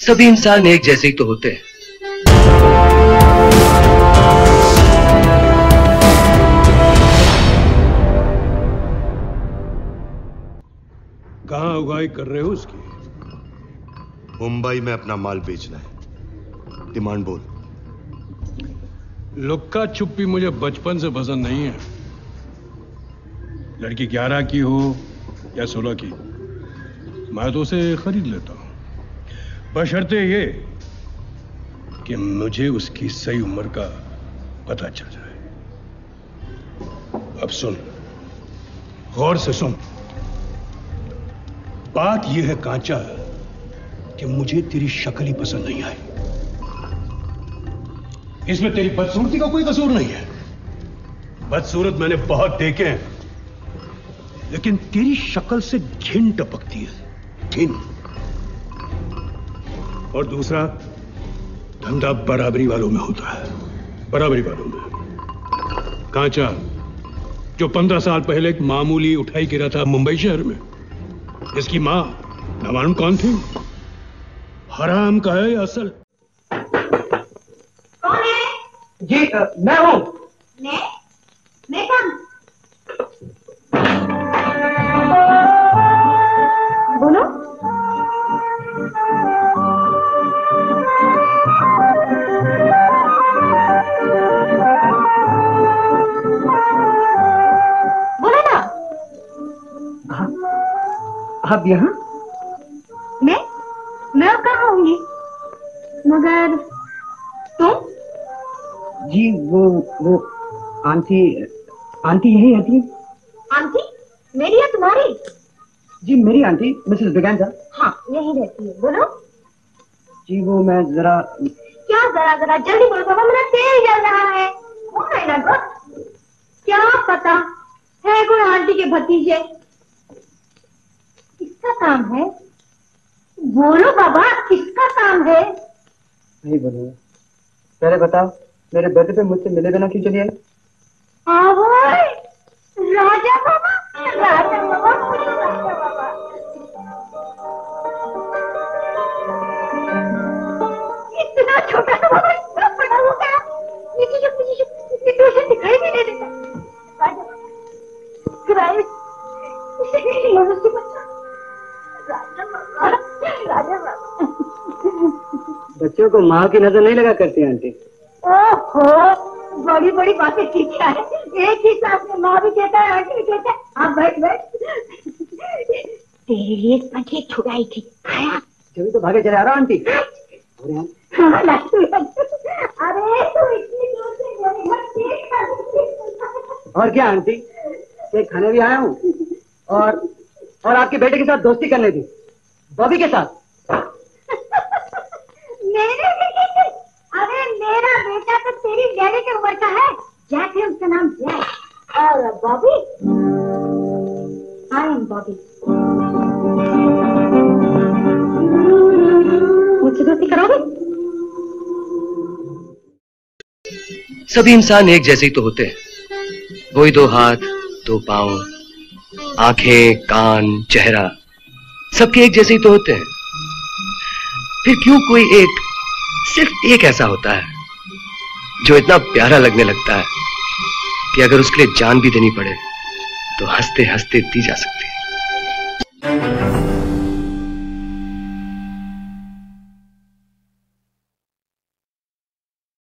सभी इंसान एक जैसे ही तो होते हैं। कहाँ उगाई कर रहे हो उसकी? मुंबई में अपना माल बेचना है। डिमांड बोल। लुक्का छुप्पी मुझे बचपन से पसंद नहीं है। लड़की ग्यारह की हो या सोलह की। मैं तो उसे खरीद लेता हूँ। बशर्ते ये? कि मुझे उसकी सही उम्र का पता चल जाए। अब सुन। गौर से सुन। बात यह है, कांचा, कि मुझे तेरी शक्ल ही पसंद नहीं आई। इसमें तेरी बदसूरती का कोई कसूर नहीं है। बदसूरत मैंने बहुत देखे हैं, लेकिन तेरी शक्ल से घिन टपकती है। घिन। और दूसरा धंधा बराबरी वालों में होता है। बराबरी वालों में। कांचा जो पंद्रह साल पहले एक मामूली उठाई गिरा था मुंबई शहर में इसकी माँ न मालूम कौन थी? हराम का है असल? कौन है? जी मैं हूँ। मैं? मैं कौन? आप यहाँ? मैं? मैं अब कहाँ होंगी? मगर तुम? जी वो वो आंटी आंटी यही है। आंटी मेरी या तुम्हारी? जी मेरी आंटी मिसेस बिगैंजा हाँ यही रहती है। बोलो। जी वो मैं जरा क्या जरा जरा जल्दी बोलो बाबा मेरा तेल जल रहा है। कौन है ना गो? क्या पता? है कोई आंटी के भतीजे? किसका काम है? बोलो बाबा किसका काम है? नहीं बोलूँगा पहले बताओ मेरे बर्थडे पे मुझसे मिले बिना क्यों चली आई? राजा बाबा राजा बाबा राजा बाबा। इतना छोटा सा बाबा इतना बड़ा हो गया। नीचे जो नीचे जो इतनी दूर से दिखाई भी नहीं देता राजा बच्चों को माँ की नज़र नहीं लगा करती आंटी। ओहो बड़ी बड़ी बातें ठीक है? एक ही साथ में माँ भी कहता है आंटी भी कहता है। आप बैठ बैठ। तेरे लिए पंखे छुड़ाई थी। खाया जब तो भागे चले आ रहा हूँ आंटी। हाँ। अरे तू इतनी दूर से मेरे घर केक और क्या आंटी? केक खाने भी आया हूँ। और और आपके बेटे के साथ दोस्ती करने थी बॉबी के साथ मेरे बेटे से अरे मेरा बेटा डैडी के उम्र का है, जैक है उसका नाम जैक और बॉबी? I am Bobby. मुझसे दोस्ती करोगे? सभी इंसान एक जैसे ही तो होते हैं। वही दो हाथ, दो पाँव, आँखें, कान, चेहरा, सबके एक जैसे ही तो होते हैं। फिर क्यों कोई एक, सिर्फ़ एक ऐसा होता है? जो इतना प्यारा लगने लगता है कि अगर उसके लिए जान भी देनी पड़े तो हँसते हँसते दी जा सकती है।